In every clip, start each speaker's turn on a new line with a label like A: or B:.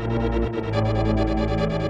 A: ハハハハ!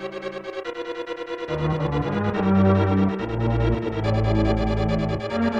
A: Thank you.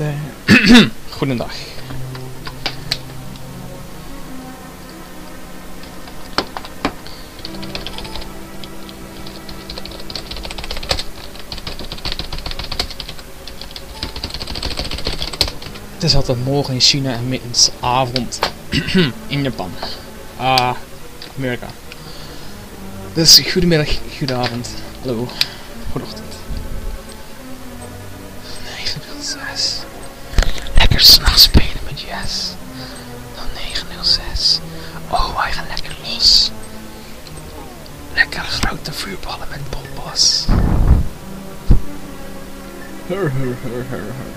A: Eh, goedendag.
B: Het is altijd morgen in China en middens avond in Japan. Ah, uh, Amerika. Dus goedemiddag, goedenavond, hallo, goedochtend. improve boss. Her, her, her, her, her.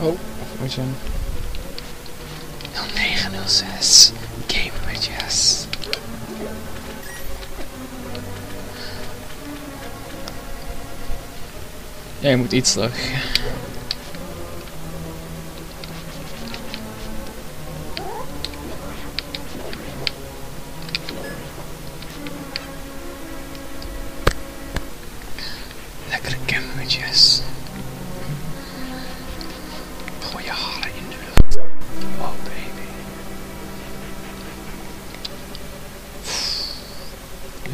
B: Oh, which one? 0906 Game Jess. Ja, je moet iets terug. Lekkere camera's.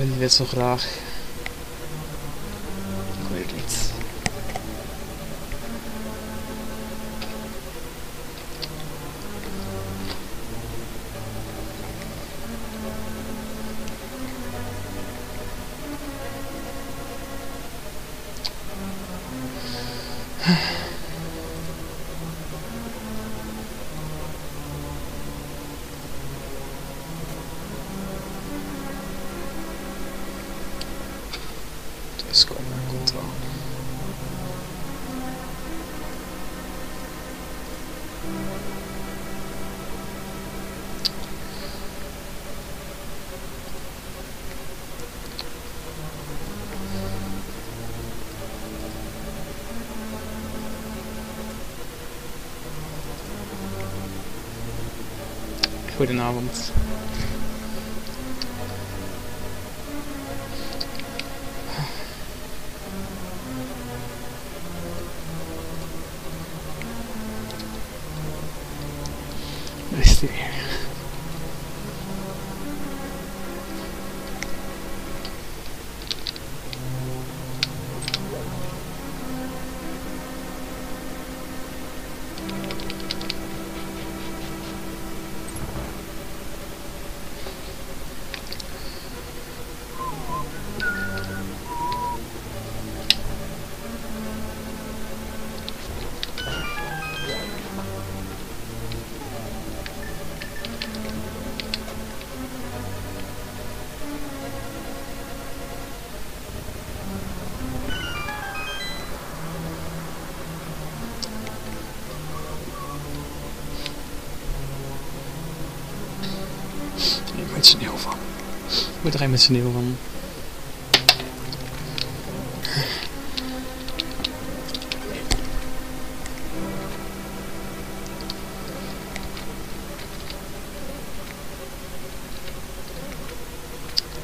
B: Wil je dit zo graag? Goedenavond. Van. Ik moet er een met sneeuw van.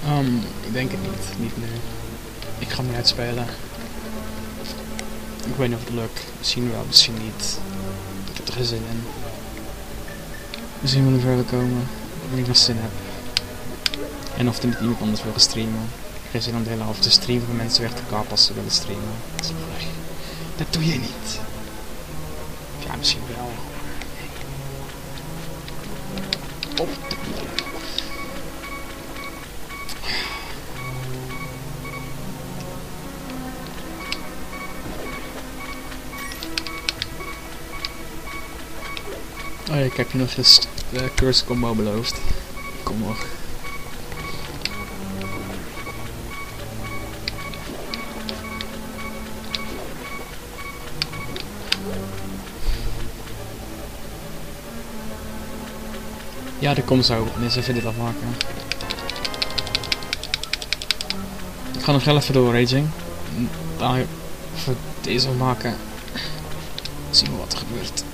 B: Um, ik denk het niet. Niet nu. Ik ga hem niet uitspelen. Ik weet niet of het lukt. Misschien wel, misschien niet. Ik heb er geen zin in. We zien wel hoe ver we komen. Wanneer ik nog zin heb. En of er niet iemand anders wil gaan streamen. Geen zin om de hele avond te streamen voor mensen weg te kapen als ze willen streamen. Dat doe je niet. Ja, misschien wel. Op. Oh ja, ik heb je nog eens de cursus combo beloofd. Kom nog. Ja, dat komt zo. Ze even dit afmaken. Ik ga nog heel even door, Raging. Dan even deze afmaken. Zien we wat er gebeurt.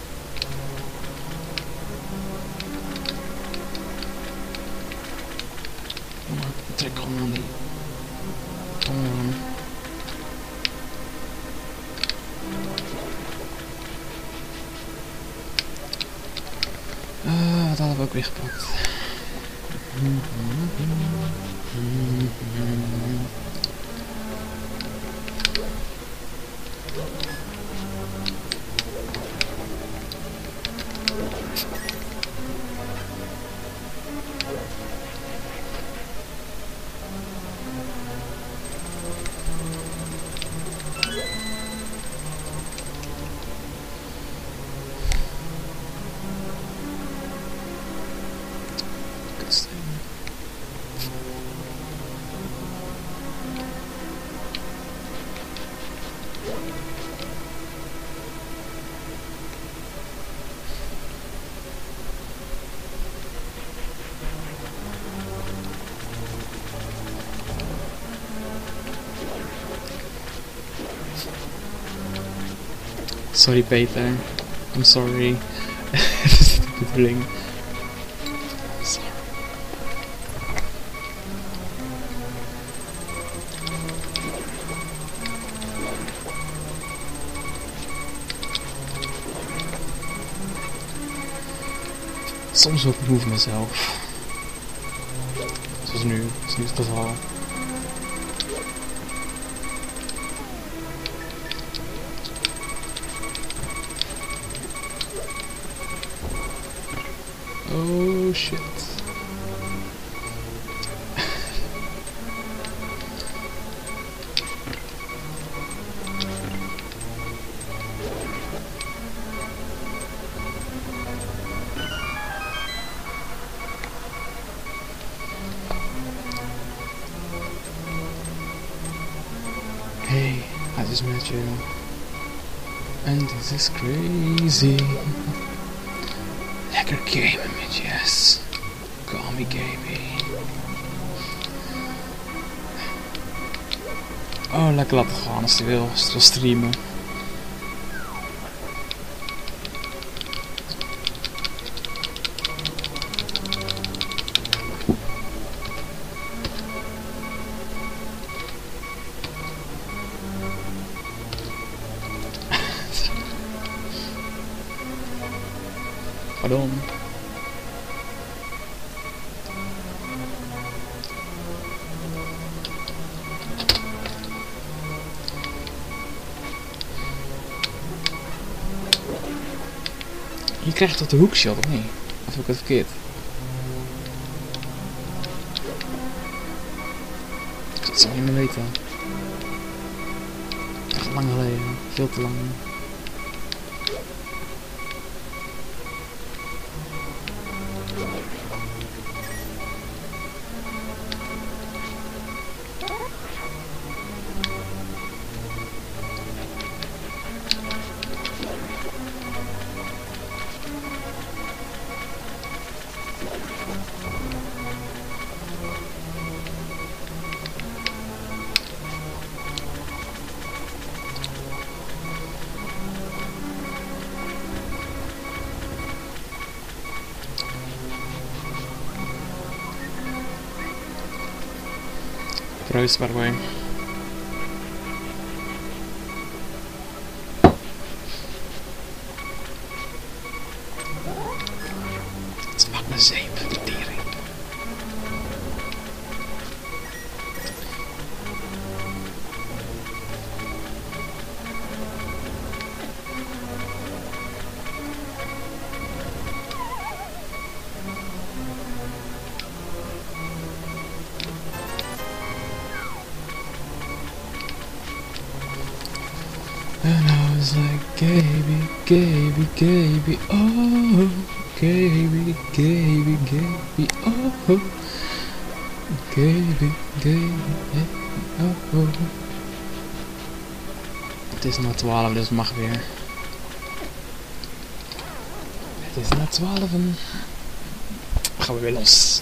B: Ook weer gepakt. Sorry, Peter. I'm sorry. Stupid is Sorry. Soms wil ik move mezelf. Zoals nu, is nu het geval. Shit. Hey, I just met you. And this is crazy. Lekker gamen met Jess. Call me Gaby. Oh, lekker laten gaan als hij wil. Als hij wil streamen. Pardon. Je krijgt toch de hoekshot, of niet? Of heb ik het verkeerd? Dat zou je niet meer weten. Echt lang geleden. Veel te lang. by the way. It's not the same. Was like, Gaby, Gaby, Gaby, oh, Gaby, Gaby, Gaby, oh, Gaby, Gaby, oh. Het is na 12, dus mag weer. Het is na 12. Gaan we weer los.